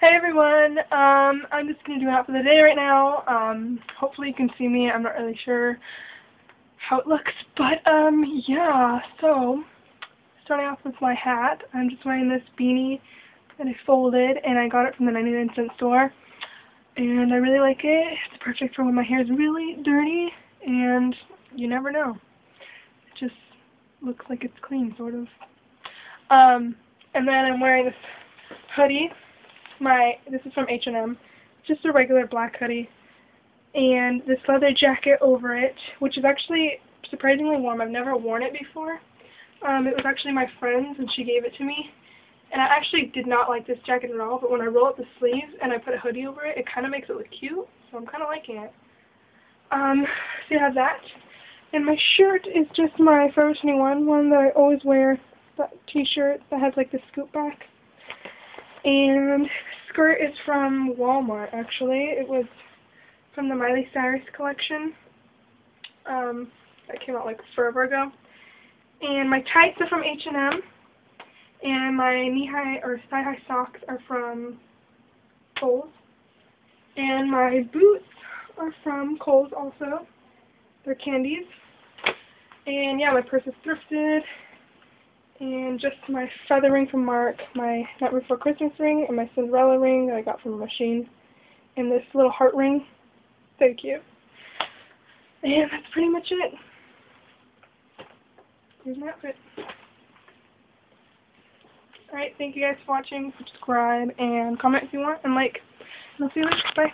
Hey everyone, um, I'm just going to do an outfit of the day right now. Um, hopefully you can see me. I'm not really sure how it looks, but um, yeah, so starting off with my hat, I'm just wearing this beanie that I folded and I got it from the 99 cent store. And I really like it. It's perfect for when my hair is really dirty and you never know. It just looks like it's clean, sort of. Um, and then I'm wearing this hoodie my, this is from H&M, just a regular black hoodie, and this leather jacket over it, which is actually surprisingly warm. I've never worn it before. Um, it was actually my friend's, and she gave it to me. And I actually did not like this jacket at all, but when I roll up the sleeves and I put a hoodie over it, it kind of makes it look cute, so I'm kind of liking it. Um, so you have that. And my shirt is just my Forever 21 one that I always wear, that t-shirt that has like the scoop back. And skirt is from Walmart, actually. It was from the Miley Cyrus collection. Um, that came out like forever ago. And my tights are from H&M. And my knee-high or thigh-high socks are from Kohl's. And my boots are from Kohl's also. They're Candie's. And yeah, my purse is thrifted and just my feather ring from Mark, my Night Before Christmas ring, and my Cinderella ring that I got from a machine, and this little heart ring. Thank you. And that's pretty much it. Here's my outfit. Alright, thank you guys for watching. Subscribe and comment if you want, and like. And I'll see you later. Bye.